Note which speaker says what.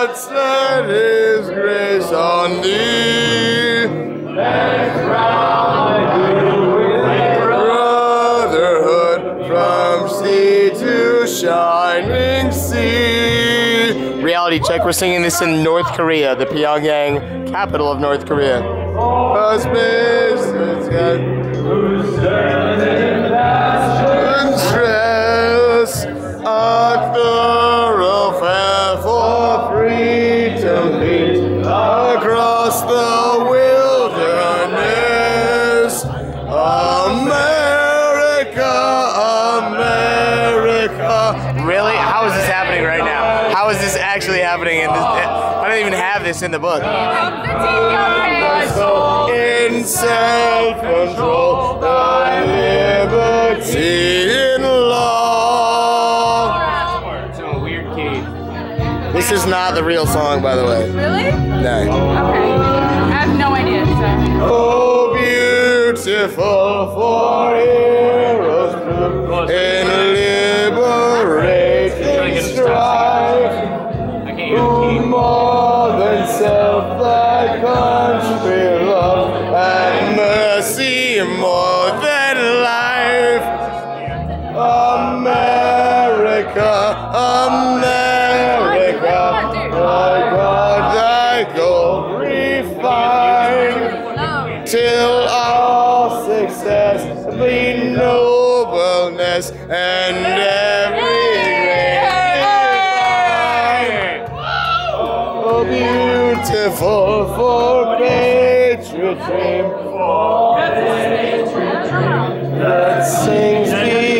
Speaker 1: God send his grace on thee. Let's Brotherhood from sea to shining sea. Reality check, we're singing this in North Korea, the Pyongyang capital of North Korea. Really? How is this happening right now? How is this actually happening in this? I don't even have this in the book. In self-control, thy liberty in law.
Speaker 2: It's a weird key.
Speaker 1: This is not the real song, by the way.
Speaker 3: Really?
Speaker 1: No.
Speaker 3: Okay. I have no idea, so.
Speaker 1: Oh, beautiful for heroes than self thy country love and mercy more than life. America, America, thy God, thy gold refined till all success be nobleness and every. Oh, beautiful for to dream, to dream that sings me.